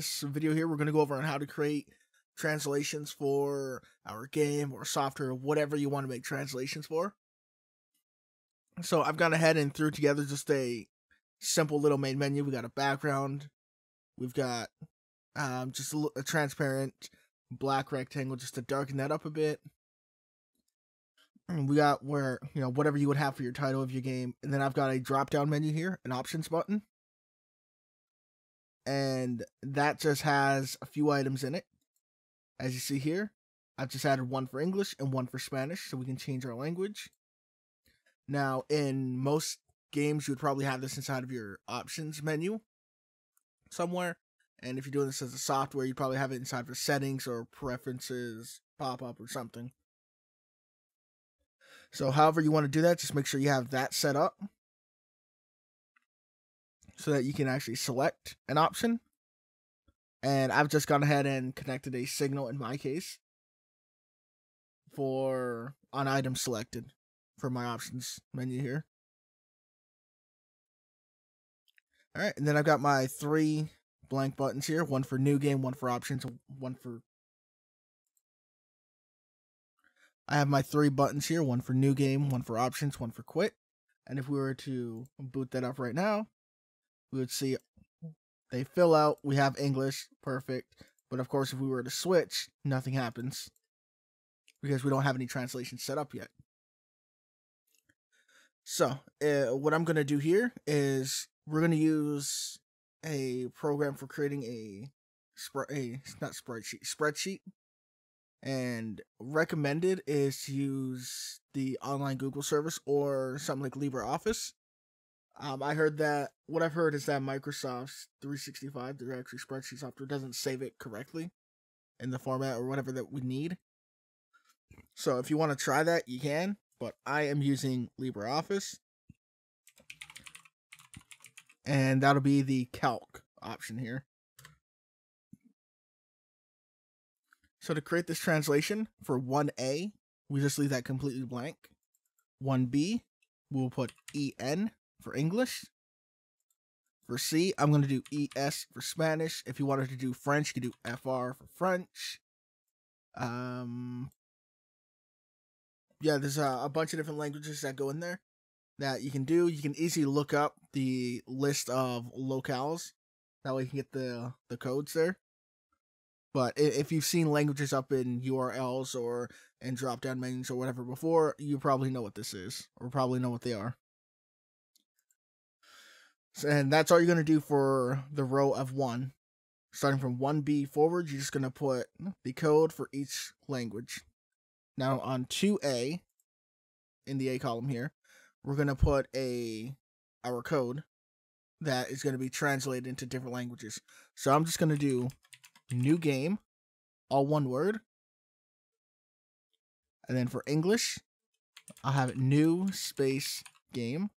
this video here, we're going to go over on how to create translations for our game or software, whatever you want to make translations for. So I've gone ahead and threw together just a simple little main menu. We got a background. We've got um, just a, a transparent black rectangle just to darken that up a bit. And we got where, you know, whatever you would have for your title of your game. And then I've got a drop down menu here, an options button. And that just has a few items in it. As you see here, I've just added one for English and one for Spanish so we can change our language. Now, in most games, you would probably have this inside of your options menu somewhere. And if you're doing this as a software, you probably have it inside for settings or preferences, pop up or something. So, however you want to do that, just make sure you have that set up so that you can actually select an option. And I've just gone ahead and connected a signal in my case for on item selected for my options menu here. All right, and then I've got my three blank buttons here, one for new game, one for options, one for I have my three buttons here, one for new game, one for options, one for quit. And if we were to boot that up right now, we would see they fill out, we have English, perfect. But of course, if we were to switch, nothing happens because we don't have any translation set up yet. So, uh, what I'm going to do here is we're going to use a program for creating a, spread, a not spreadsheet, spreadsheet and recommended is to use the online Google service or something like LibreOffice. Um, I heard that what I've heard is that Microsoft's 365, their spreadsheet software, doesn't save it correctly in the format or whatever that we need. So if you want to try that, you can. But I am using LibreOffice, and that'll be the calc option here. So to create this translation for 1A, we just leave that completely blank. 1B, we'll put EN for English. For C, I'm going to do ES for Spanish. If you wanted to do French, you could do FR for French. Um, yeah, there's a, a bunch of different languages that go in there that you can do. You can easily look up the list of locales. That way you can get the, the codes there. But if you've seen languages up in URLs or in drop down menus or whatever before, you probably know what this is, or probably know what they are. And that's all you're going to do for the row of one. Starting from 1B forward, you're just going to put the code for each language. Now on 2A, in the A column here, we're going to put a our code that is going to be translated into different languages. So I'm just going to do new game, all one word. And then for English, I'll have new space game.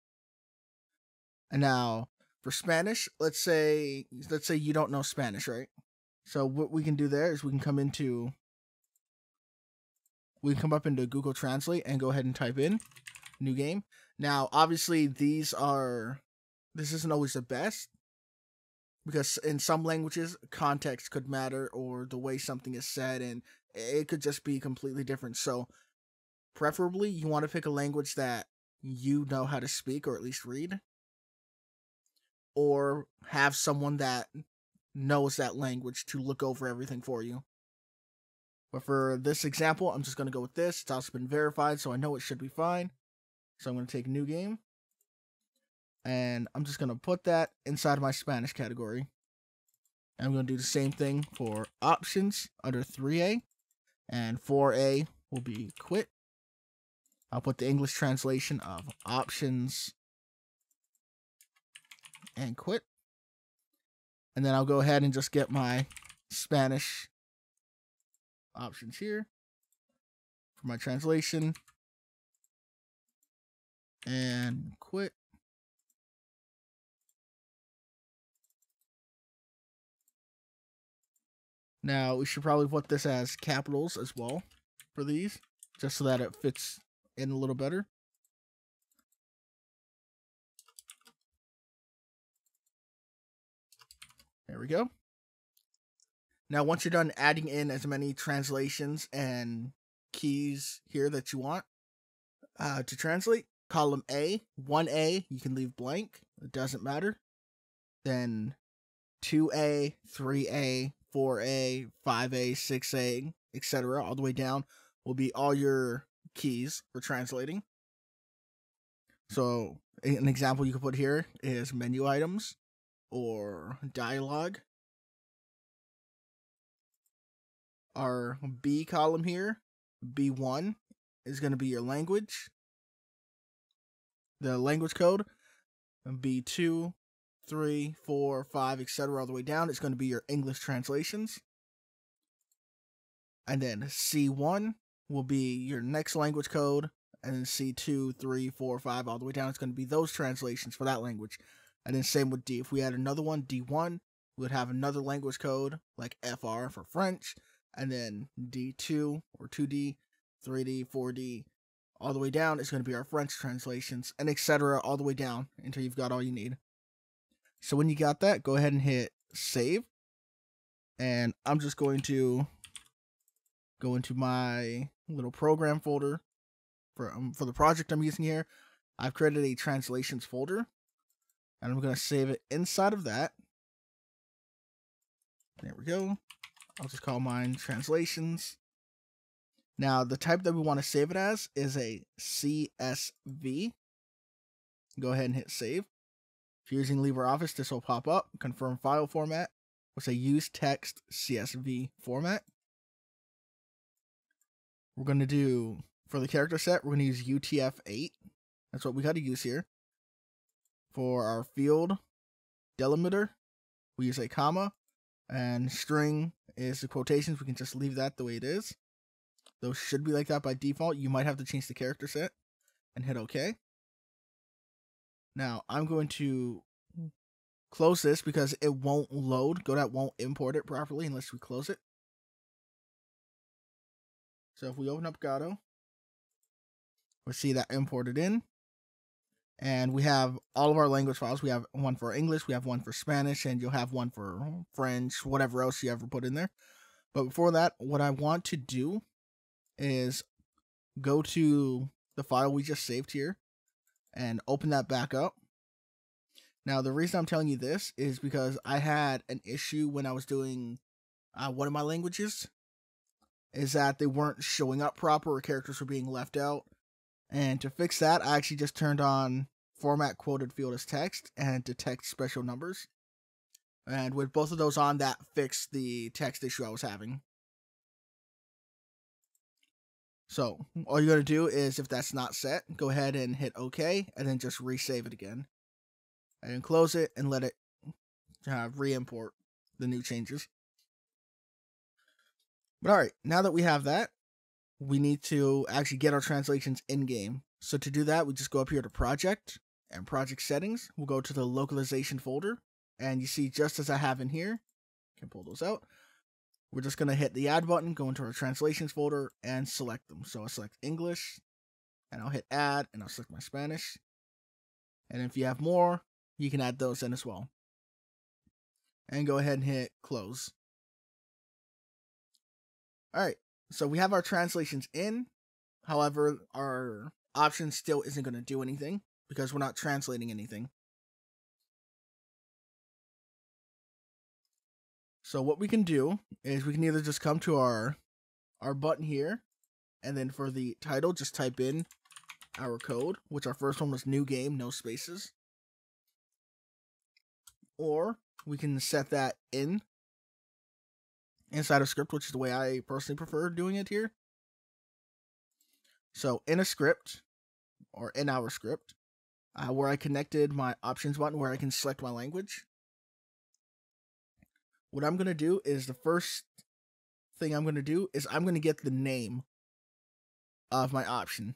And now for Spanish, let's say let's say you don't know Spanish, right? So what we can do there is we can come into we can come up into Google Translate and go ahead and type in new game. Now, obviously these are this isn't always the best because in some languages context could matter or the way something is said and it could just be completely different so preferably you want to pick a language that you know how to speak or at least read or have someone that knows that language to look over everything for you but for this example i'm just going to go with this it's also been verified so i know it should be fine so i'm going to take new game and I'm just going to put that inside my Spanish category. I'm going to do the same thing for options under 3A, and 4A will be quit. I'll put the English translation of options and quit. And then I'll go ahead and just get my Spanish options here for my translation and quit. Now, we should probably put this as capitals as well for these, just so that it fits in a little better. There we go. Now, once you're done adding in as many translations and keys here that you want uh, to translate, column A, 1A, you can leave blank. It doesn't matter. Then 2A, 3A, 4A, 5A, 6A, etc., all the way down will be all your keys for translating. So, an example you could put here is menu items or dialogue. Our B column here, B1, is going to be your language. The language code, B2, 3, 4, 5, etc., all the way down, it's going to be your English translations. And then C1 will be your next language code, and then C2, 3, 4, 5, all the way down, it's going to be those translations for that language. And then same with D. If we had another one, D1, we would have another language code like FR for French, and then D2 or 2D, 3D, 4D, all the way down is going to be our French translations, and etc. all the way down until you've got all you need. So when you got that, go ahead and hit save. And I'm just going to go into my little program folder for um, for the project I'm using here. I've created a translations folder, and I'm going to save it inside of that. There we go. I'll just call mine translations. Now, the type that we want to save it as is a CSV. Go ahead and hit save. If you're using LibreOffice, this will pop up. Confirm file format. We'll say use text CSV format. We're going to do, for the character set, we're going to use UTF-8. That's what we got to use here. For our field delimiter, we use a comma. And string is the quotations. We can just leave that the way it is. Those should be like that by default. You might have to change the character set and hit OK. Now I'm going to close this because it won't load. Godot won't import it properly unless we close it. So if we open up Godot, we'll see that imported in. And we have all of our language files. We have one for English, we have one for Spanish, and you'll have one for French, whatever else you ever put in there. But before that, what I want to do is go to the file we just saved here and open that back up. Now, the reason I'm telling you this is because I had an issue when I was doing uh, one of my languages, is that they weren't showing up proper or characters were being left out. And to fix that, I actually just turned on format quoted field as text and detect special numbers. And with both of those on, that fixed the text issue I was having. So all you gotta do is, if that's not set, go ahead and hit OK, and then just resave it again, and close it and let it uh, re-import the new changes. But all right, now that we have that, we need to actually get our translations in game. So to do that, we just go up here to Project and Project Settings. We'll go to the Localization folder, and you see just as I have in here, can pull those out. We're just going to hit the add button, go into our translations folder, and select them. So I'll select English, and I'll hit add, and I'll select my Spanish. And if you have more, you can add those in as well. And go ahead and hit close. Alright, so we have our translations in. However, our option still isn't going to do anything because we're not translating anything. So what we can do is we can either just come to our our button here, and then for the title, just type in our code, which our first one was new game, no spaces. Or we can set that in inside a script, which is the way I personally prefer doing it here. So in a script, or in our script, uh, where I connected my options button where I can select my language, what I'm going to do is the first thing I'm going to do is I'm going to get the name of my option.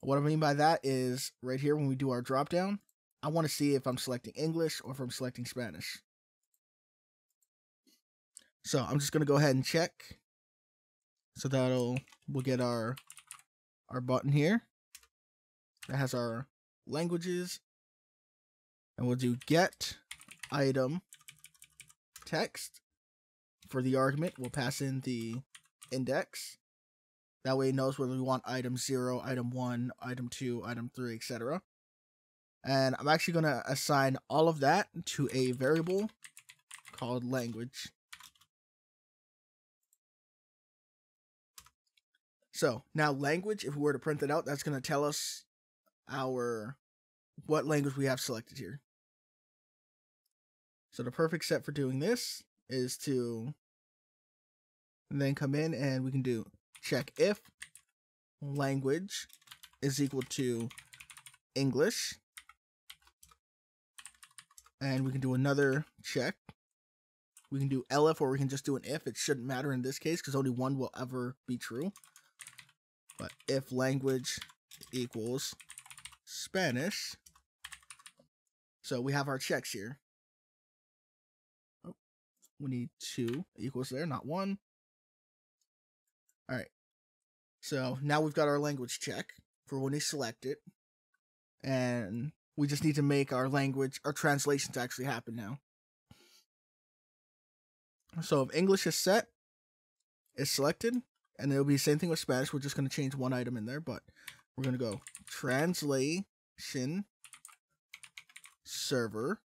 What I mean by that is right here when we do our drop down, I want to see if I'm selecting English or if I'm selecting Spanish. So I'm just going to go ahead and check. So that'll, we'll get our, our button here that has our languages. And we'll do get item text for the argument, we'll pass in the index. That way it knows whether we want item 0, item 1, item 2, item 3, etc. And I'm actually going to assign all of that to a variable called language. So now language, if we were to print it out, that's going to tell us our what language we have selected here. So the perfect set for doing this is to then come in and we can do check if language is equal to English. And we can do another check. We can do elif or we can just do an if. It shouldn't matter in this case because only one will ever be true. But if language equals Spanish, so we have our checks here. Oh, we need two equals there, not one. All right. So now we've got our language check for when we select it. And we just need to make our language, our translations actually happen now. So if English is set, is selected, and it'll be the same thing with Spanish. We're just going to change one item in there, but we're going to go translation server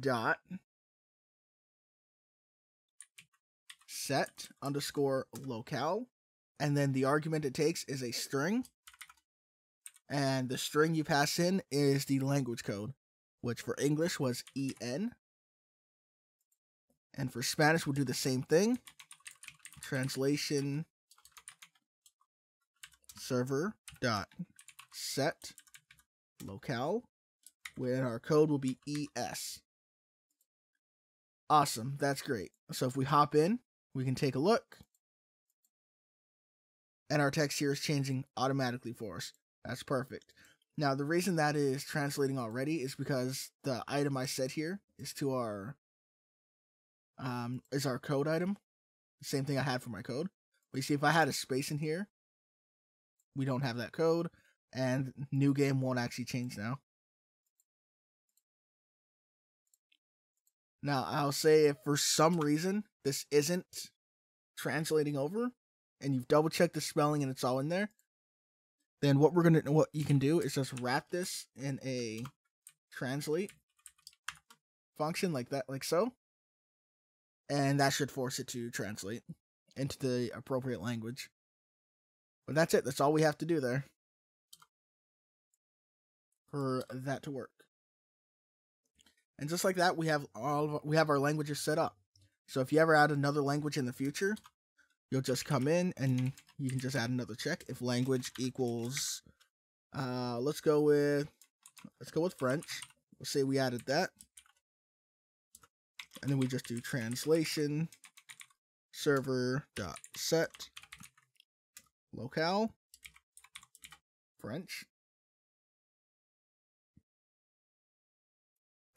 dot set underscore locale. And then the argument it takes is a string. And the string you pass in is the language code which for english was en and for spanish we'll do the same thing. Translation server dot set locale where our code will be ES. Awesome, that's great. So if we hop in, we can take a look. And our text here is changing automatically for us. That's perfect. Now, the reason that is translating already is because the item I set here is to our um is our code item. Same thing I had for my code. But you see, if I had a space in here, we don't have that code and new game won't actually change now. Now, I'll say if for some reason this isn't translating over and you've double checked the spelling and it's all in there, then what we're going to what you can do is just wrap this in a translate function like that like so. And that should force it to translate into the appropriate language. But that's it. That's all we have to do there for that to work. And just like that, we have all we have our languages set up. So if you ever add another language in the future, you'll just come in and you can just add another check. If language equals, uh, let's go with, let's go with French. Let's say we added that. And then we just do translation server dot set locale French.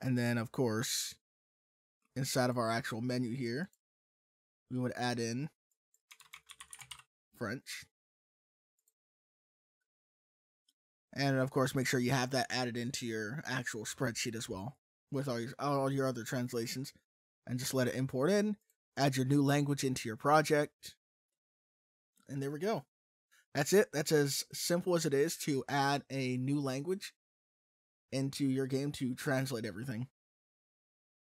And then, of course, inside of our actual menu here, we would add in French. And of course, make sure you have that added into your actual spreadsheet as well with all your, all your other translations. And just let it import in, add your new language into your project. And there we go. That's it. That's as simple as it is to add a new language into your game to translate everything.